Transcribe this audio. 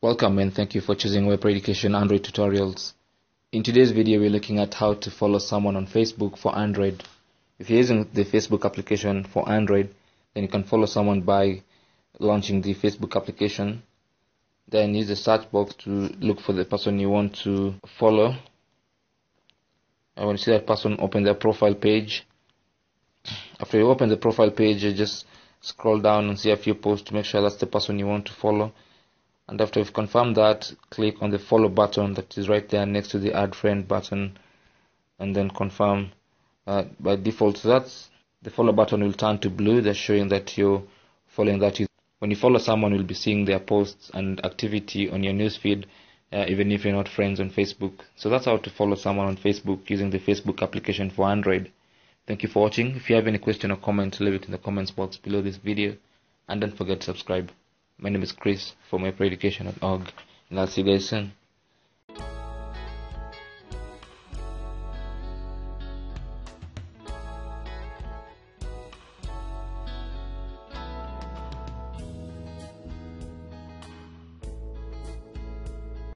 Welcome and thank you for choosing Web Education Android Tutorials. In today's video we're looking at how to follow someone on Facebook for Android. If you're using the Facebook application for Android, then you can follow someone by launching the Facebook application. Then use the search box to look for the person you want to follow. And when you see that person, open their profile page. After you open the profile page, you just scroll down and see a few posts to make sure that's the person you want to follow and after you've confirmed that click on the follow button that is right there next to the add friend button and then confirm uh, by default. So that's the follow button will turn to blue that's showing that you're following that. When you follow someone you'll be seeing their posts and activity on your newsfeed uh, even if you're not friends on Facebook. So that's how to follow someone on Facebook using the Facebook application for Android. Thank you for watching. If you have any question or comment leave it in the comments box below this video. And don't forget to subscribe my name is Chris from WebProEducation.org and I'll see you guys soon.